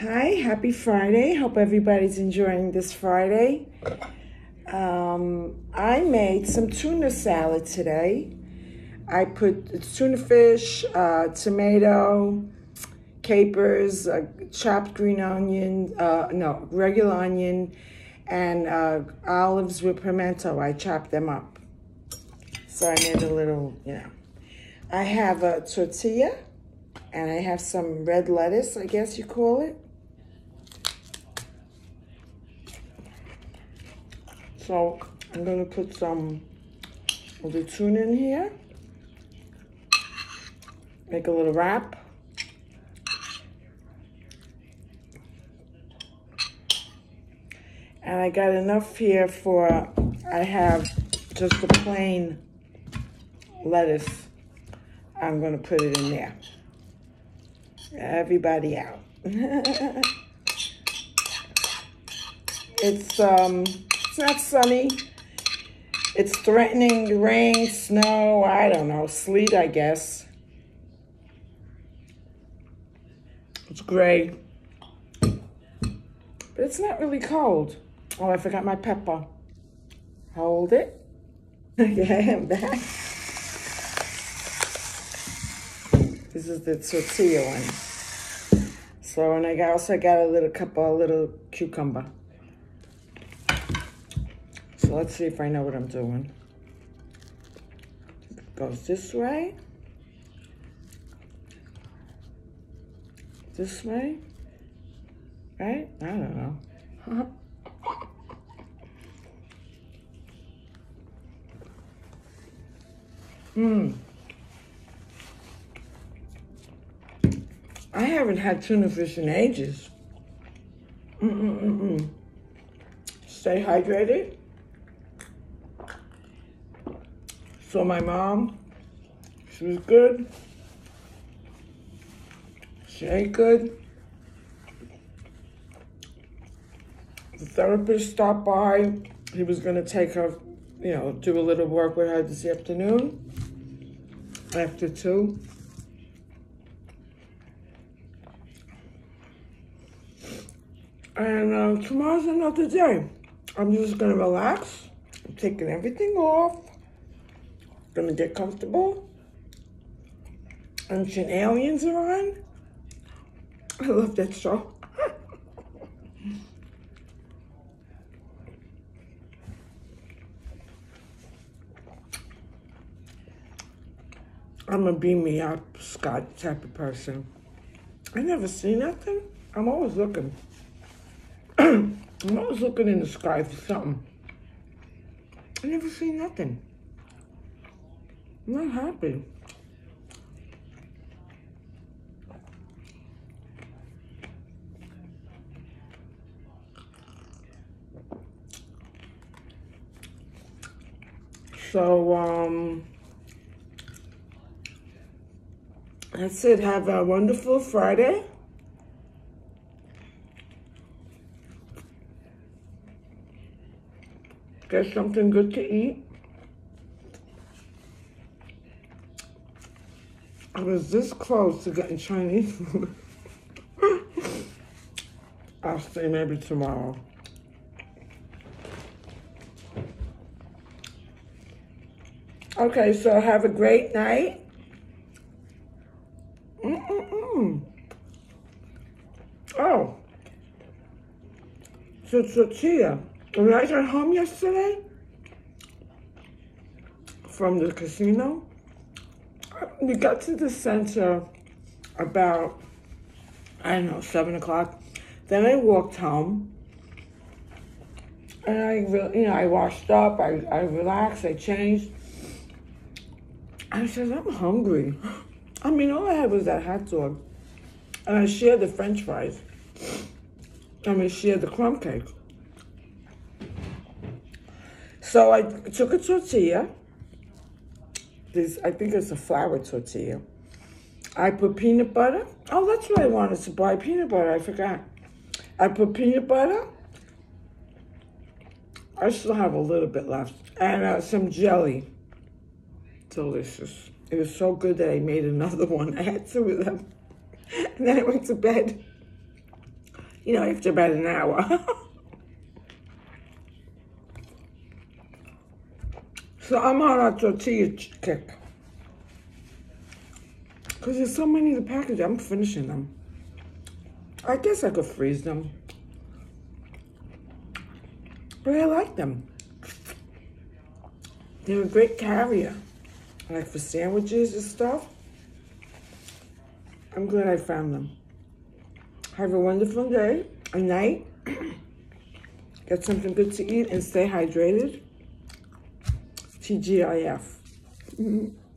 Hi, happy Friday. Hope everybody's enjoying this Friday. Um, I made some tuna salad today. I put tuna fish, uh, tomato, capers, uh, chopped green onion, uh, no, regular onion, and uh, olives with pimento. I chopped them up. So I made a little, you know. I have a tortilla, and I have some red lettuce, I guess you call it. So I'm gonna put some of the tuna in here. Make a little wrap. And I got enough here for, I have just a plain lettuce. I'm gonna put it in there. Everybody out. it's, um, it's not sunny. It's threatening rain, snow, I don't know, sleet, I guess. It's gray. But it's not really cold. Oh, I forgot my pepper. Hold it. okay, I'm back. This is the tortilla one. So, and I also got a little cup of a little cucumber. So let's see if I know what I'm doing. It Goes this way. This way. Right? I don't know. Huh? Hmm. I haven't had tuna fish in ages. Mm-mm-mm-mm. Stay hydrated. So my mom, she was good. She ain't good. The therapist stopped by. He was gonna take her, you know, do a little work with her this afternoon after two. And uh, tomorrow's another day. I'm just gonna relax. I'm taking everything off. Gonna get comfortable. Ancient Aliens are on. I love that show. I'm a beam me up Scott type of person. I never see nothing. I'm always looking. I'm always looking in the sky for something. I never see nothing. I'm not happy. So, um, that's it. Have a wonderful Friday. Get something good to eat. I was this close to getting Chinese food. I'll see maybe tomorrow. Okay, so have a great night. Mm-mm-mm. Oh. So tortilla. When I got home yesterday from the casino, we got to the center about, I don't know, 7 o'clock. Then I walked home. And I, you know, I washed up, I, I relaxed, I changed. I said, I'm hungry. I mean, all I had was that hot dog. And I shared the french fries. I mean, shared the crumb cake. So I took a tortilla. This, I think it's a flour tortilla. I put peanut butter. Oh, that's what I wanted to buy, peanut butter. I forgot. I put peanut butter. I still have a little bit left. And uh, some jelly. Delicious. It was so good that I made another one. I had two of them. And then I went to bed. you know, after about an hour. so I'm on a tortilla kick. Because there's so many in the package, I'm finishing them. I guess I could freeze them. But I like them. They're a great carrier. Like for sandwiches and stuff. I'm glad I found them. Have a wonderful day, a night. Get something good to eat and stay hydrated. TGIF. Mm-hmm.